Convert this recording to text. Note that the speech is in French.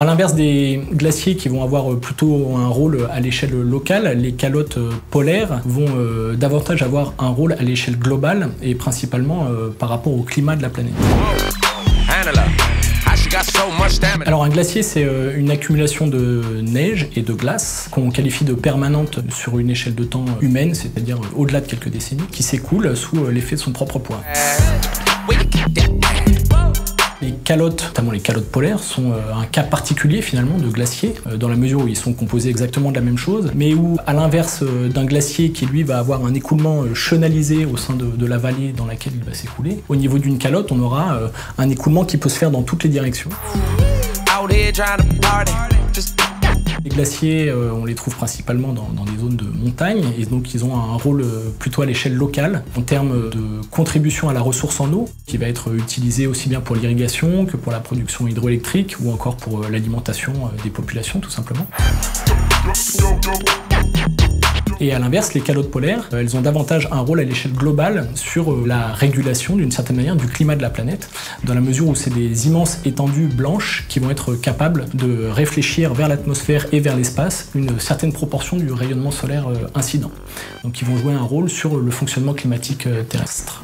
À l'inverse des glaciers qui vont avoir plutôt un rôle à l'échelle locale, les calottes polaires vont davantage avoir un rôle à l'échelle globale et principalement par rapport au climat de la planète. Alors un glacier, c'est une accumulation de neige et de glace qu'on qualifie de permanente sur une échelle de temps humaine, c'est-à-dire au-delà de quelques décennies, qui s'écoule sous l'effet de son propre poids. Les calottes, notamment les calottes polaires, sont euh, un cas particulier finalement de glacier, euh, dans la mesure où ils sont composés exactement de la même chose, mais où, à l'inverse euh, d'un glacier qui lui va avoir un écoulement chenalisé au sein de, la vallée dans laquelle il va s'écouler, au niveau d'une calotte, on aura un écoulement qui peut se faire dans toutes les directions. Les glaciers, euh, on les trouve principalement dans, des zones de montagne et donc ils ont un rôle euh, plutôt à l'échelle locale en termes de contribution à la ressource en eau qui va être utilisée aussi bien pour l'irrigation que pour la production hydroélectrique ou encore pour euh, l'alimentation des populations tout simplement. Et à l'inverse, les calottes polaires, elles ont davantage un rôle à l'échelle globale sur euh, la régulation d'une certaine manière du climat de la planète, dans la mesure où c'est des immenses étendues blanches qui vont être capables de réfléchir vers l'atmosphère et vers l'espace une certaine proportion du rayonnement solaire euh, incident. Donc ils vont jouer un rôle sur le fonctionnement climatique euh, terrestre.